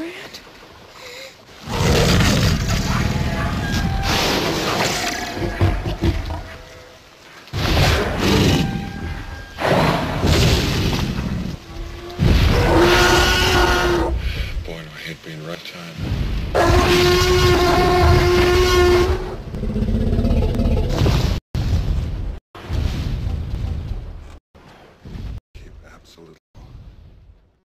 Brand. Boy, do I hate being right time.